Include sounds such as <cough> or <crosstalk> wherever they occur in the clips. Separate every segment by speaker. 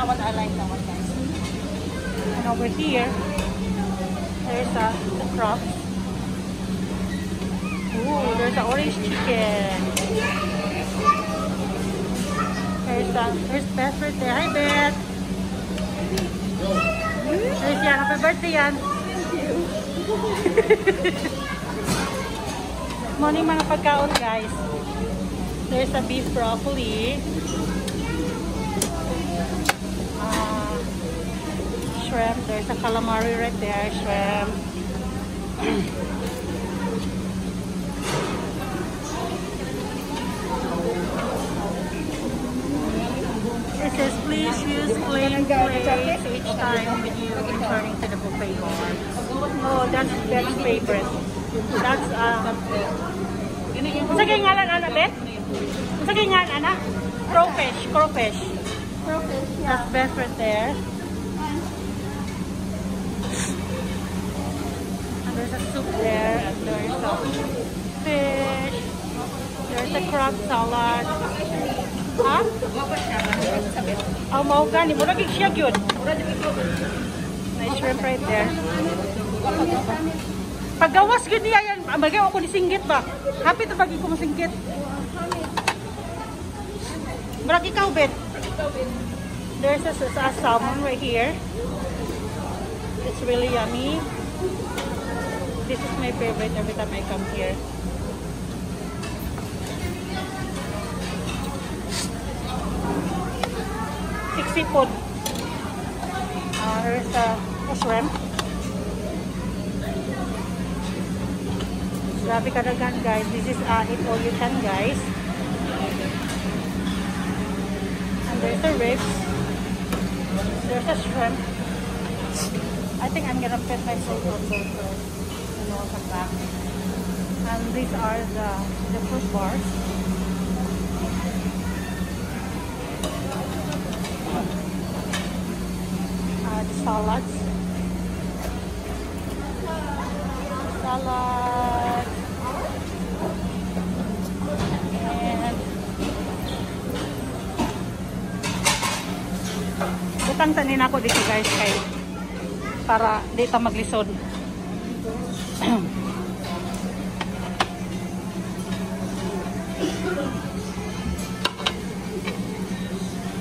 Speaker 1: That one I guys. And over here, there's a the crops. Ooh, there's an orange chicken. There's, uh, there's Beth right there. Hi, Beth. There's yan. Happy birthday yan. Thank <laughs> you. Morning mga pagkaon, guys. There's a beef broccoli. Shrimp. There's a calamari right there. Shrimp. It says, please use plain plates each time when you returning to the buffet bar. Oh, that's Beth's favorite. That's, uh, Unsa kay ngalan ana, Beth? Unsa kay ngalan ana? Crawfish. Crawfish, That's
Speaker 2: yeah.
Speaker 1: Beth right there. Soup there, and there's a fish. There's a crab salad. Ha? Oh, mao gani. Mura gid siya gyud. Nice shrimp right there. Paggawas gid niya yan. Bagay ako ni singgit ba? Happy to bagi ko masinggit. Murag ikaw, Bet. There's a, a salmon right here. It's really yummy. This is my favorite every time I come here. Six seafood. Uh, there's a, a shrimp. Grabe kadagan guys. This is uh, it all you can guys. And there's a ribs. There's a shrimp. I think I'm gonna put my food on those first. And then I'll come back. And these are the, the fruit bars. Uh, the salads. Salad. And Butang tanin ako dito guys kay para dito maglisod.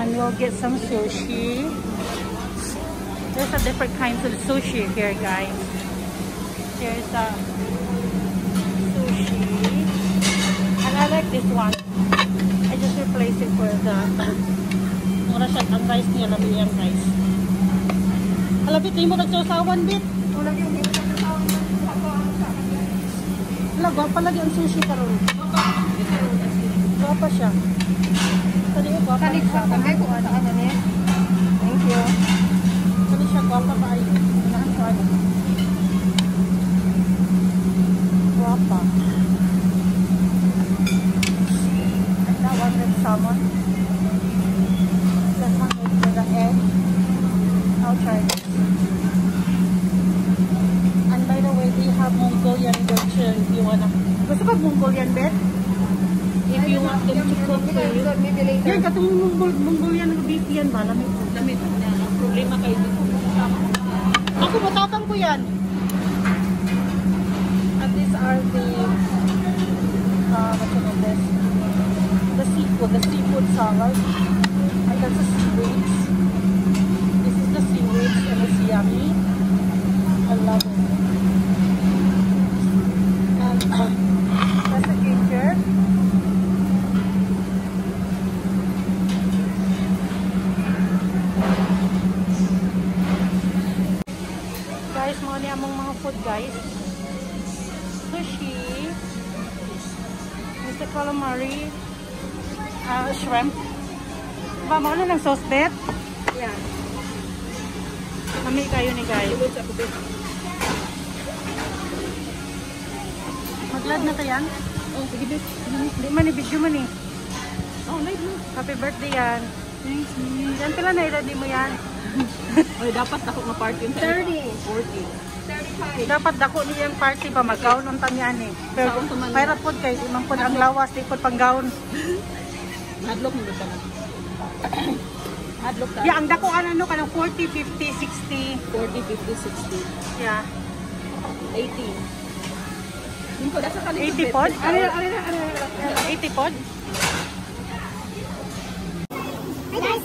Speaker 1: And we'll get some sushi. There's a different kinds of sushi here, guys. There's a sushi. And I like this one. I just replaced it for the uh, <coughs> mura siya ang rice niya labi yan guys. Alabit, di mo nagsasawan bit.
Speaker 2: Wala yung
Speaker 1: Hala, gwapa lagi ang sushi karon. Gwapa siya. Tadi ko gwapa.
Speaker 2: Kanig sa bagay ko sa ano niya. Thank you.
Speaker 1: Tadi siya gwapa pa ay. Unahan ko ano. Gwapa. Mongolian ng beef yan ba? Lamit. Lamit. Ang problema kayo dito. Ako, matatang ko yan. And these are the, uh, what you this? The seafood, the seafood salad. And that's the seaweeds. This is the seaweeds and it's yummy. I love it. guys. Sushi, Mr. Calamari, uh, shrimp. Ba, mauna ng sauce bet?
Speaker 2: Yan.
Speaker 1: Kami kayo ni guys. Maglad na tayan?
Speaker 2: Oh, sige bet.
Speaker 1: Di man ni video man eh.
Speaker 2: Oh, night.
Speaker 1: Happy birthday yan. Thanks, man. Yan pala na edad mo yan. <laughs>
Speaker 3: Oy, dapat ako na-part yun.
Speaker 2: 30.
Speaker 3: 40.
Speaker 2: 30.
Speaker 1: Dapat dako niyang party pa magaon ang tanyan eh. Pero pera pod kay imang pod ang lawas di pod panggaon.
Speaker 3: Hadlok mo ba? Hadlok <coughs> ta.
Speaker 1: Yeah, ang dako ano no kanang 40 50 60
Speaker 3: 40 50 60.
Speaker 1: Yeah.
Speaker 3: 80.
Speaker 1: 80 pod?
Speaker 3: Ano ano ano?
Speaker 1: 80 pod?
Speaker 4: Hi guys,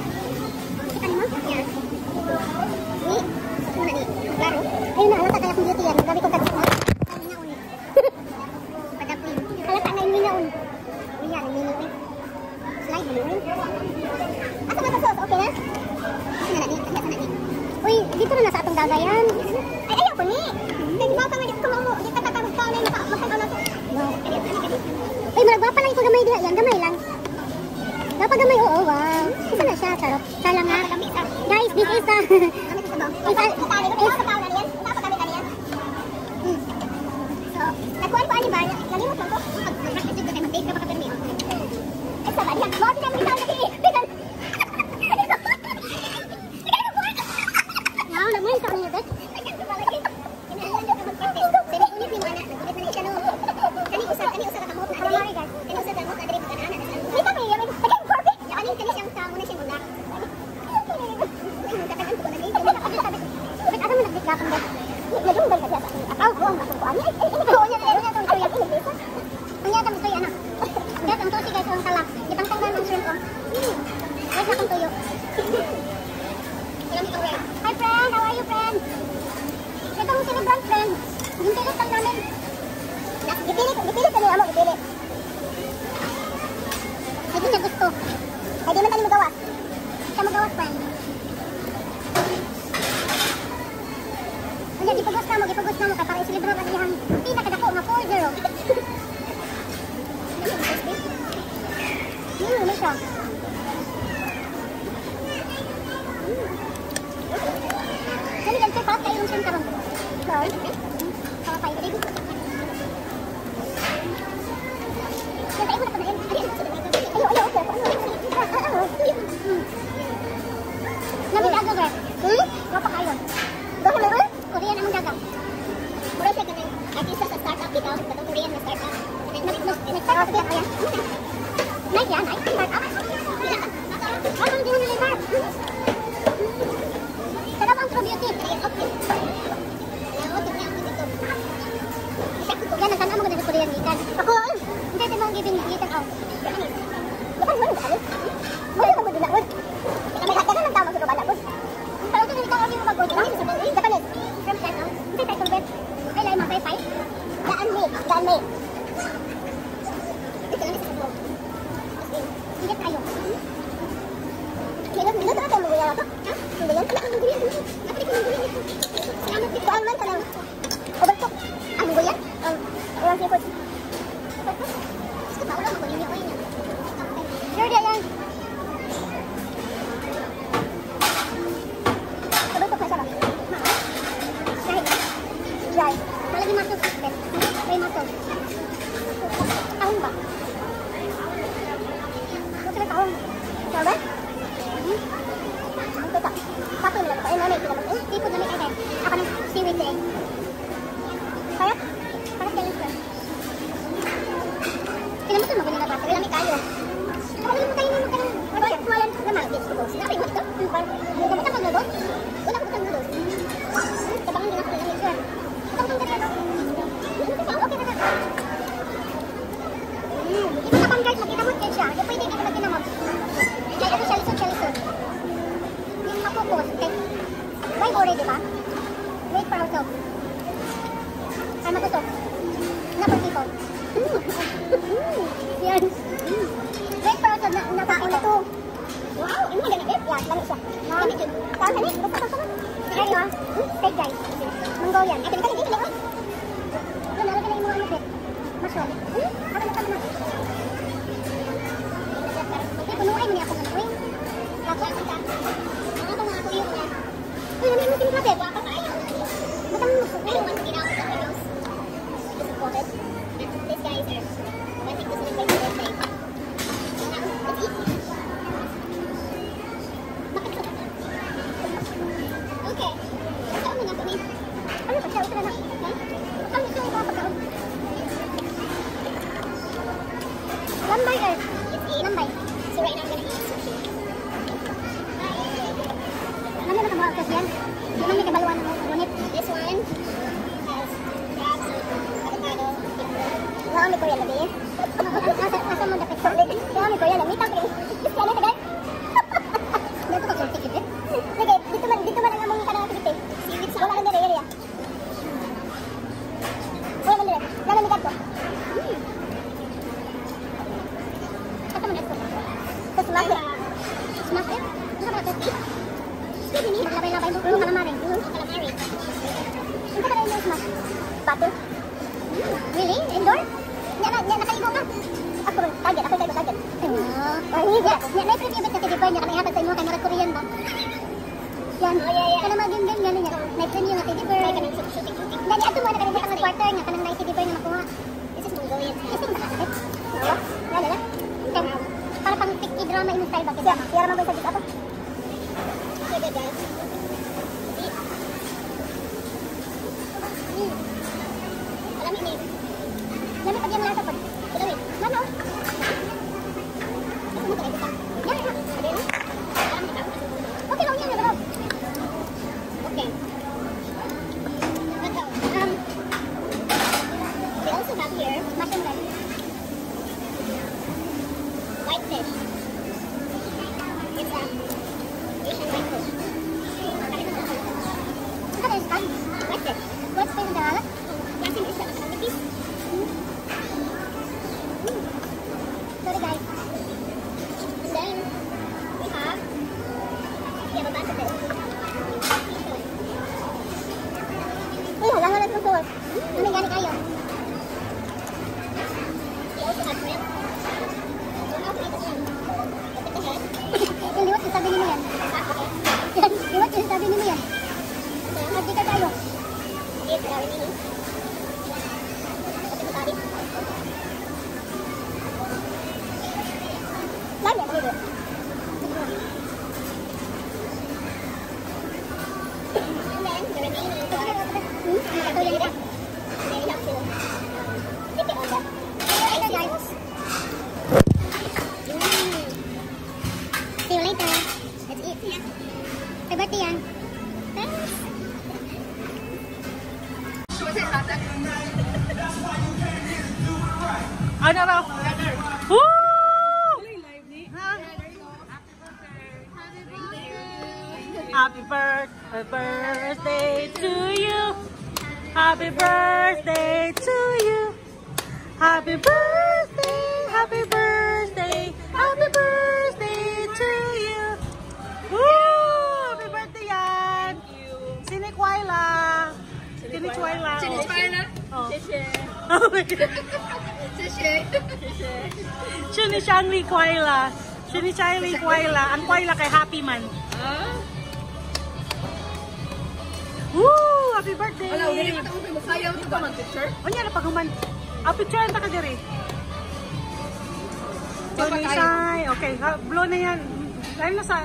Speaker 4: Cagayan. Ay, ayaw ko ni. Kaya di ba ka nga kumamu, di ka kakakakalay, makakala ko. Uy, maragwapa lang ito gamay diha. Yan, gamay lang. Gapa gamay, oo, wow. Ah. Isa na siya, charot. Sala nga. Ah. Guys, this is a... Isa... Nagkuhan ko ani ba? Nalimot lang ko. Mag-practice ko tayo mag-date ka pa ka ganun yun. Isa ba? Diyan. Bawa sila amo dili. Hindi niya gusto. Kaya di man tali magawas. Siya magawas pa. Ano, gipagwas na mo, gipagwas na mo, kaya para isilibro ka sa iyang able to Taiwan, Mongolian. At ito, ito, ito, ito. Ito, lalagay mo ang mga mushroom. Hmm? Siya, siya naman ba yung sagit? Okay guys. Alam ini. Lamit ni. Alam ni kamu. Okey, long yang dah. Okey. Betul. Um, they also have here mushroom rice. White fish. 감사합니다. Oh, no, no. Happy birthday
Speaker 1: to you. Happy birthday to you. Happy birthday, happy birthday, happy birthday to you. Woo! Happy birthday, Yan. Sine you Sine Oh. <laughs>
Speaker 3: 谢谢，谢谢。
Speaker 1: Sinishan mi kwaila. Sinishan mi kwaila. Ang kwaila kay Happy Man.
Speaker 3: Ah?
Speaker 1: Woo! Happy birthday!
Speaker 3: Wala, hindi ah,
Speaker 2: ka
Speaker 1: taong sayaw dito man, picture? O niya, napaguman.
Speaker 2: Ang
Speaker 1: picture
Speaker 2: ang
Speaker 1: takagari. Sinishan. Okay, blow na yan. Ano na sa,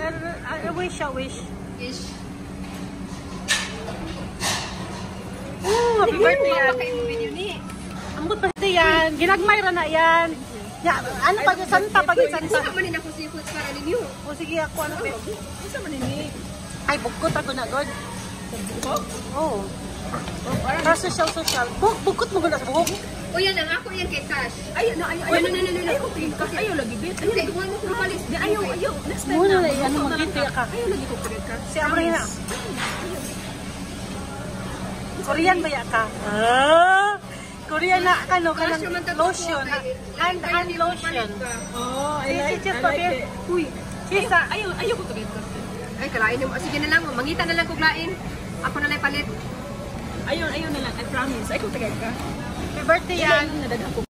Speaker 1: wish, wish.
Speaker 3: Wish.
Speaker 1: Ooh, happy birthday! Happy
Speaker 3: birthday! Mo ni.
Speaker 1: Ang good birthday yan. Ginagmay ra na yan. Ya, ano pa yung santa pag santa?
Speaker 3: Isa man ako seafood para ninyo.
Speaker 1: O sige ako ano pe.
Speaker 2: Isa man ini.
Speaker 1: Ay, bukot ako na god. Oh. Para social social. Buk bukot mo sa buhok.
Speaker 3: O yan ang ako yan kay Tash.
Speaker 2: Ay, na, ay, ay,
Speaker 3: Ay, no, no, no, no, no.
Speaker 2: Ayaw, ayaw, ayaw lagi, bit.
Speaker 3: Hindi, kuha mo kung palis.
Speaker 2: Ayaw, ayaw. Next time na.
Speaker 1: na yan, magkiti ka.
Speaker 2: Ayaw lagi ko credit card.
Speaker 1: Si Abrina. Korean ba ya ka? Ah, Korean na ano ka ng lotion, hand hand lotion.
Speaker 2: Oh, I like, I like it.
Speaker 1: Uy, Chisa.
Speaker 2: Ayaw, ayaw ko card.
Speaker 3: Ay, kalain mo. Sige na lang. oh. Mangita na lang kung lain. Ako na lang palit.
Speaker 2: Ayaw, ayaw na lang. I promise. Ay, kung tagay ka.
Speaker 1: Happy birthday yan.
Speaker 2: Yan, nadaghan ko